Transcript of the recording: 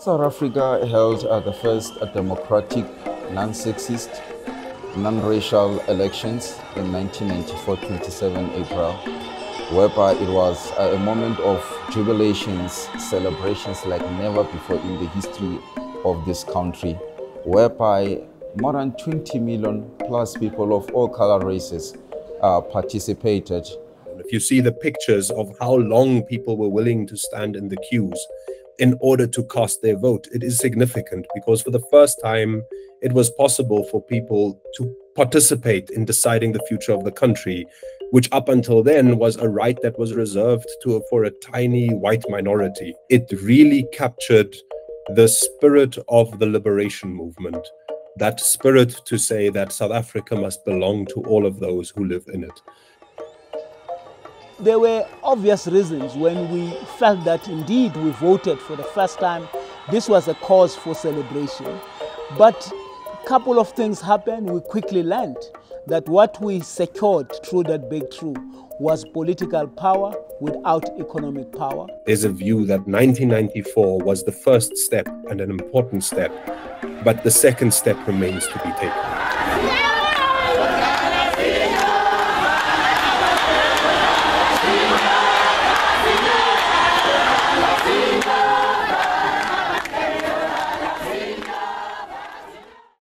South Africa held uh, the first uh, democratic, non-sexist, non-racial elections in 1994, 27 April, whereby it was uh, a moment of jubilations, celebrations like never before in the history of this country, whereby more than 20 million plus people of all color races uh, participated. If you see the pictures of how long people were willing to stand in the queues in order to cast their vote, it is significant because for the first time, it was possible for people to participate in deciding the future of the country, which up until then was a right that was reserved to for a tiny white minority. It really captured the spirit of the liberation movement that spirit to say that South Africa must belong to all of those who live in it. There were obvious reasons when we felt that indeed we voted for the first time. This was a cause for celebration. But a couple of things happened. We quickly learned that what we secured through that breakthrough was political power without economic power. There's a view that 1994 was the first step and an important step, but the second step remains to be taken.